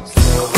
Slow.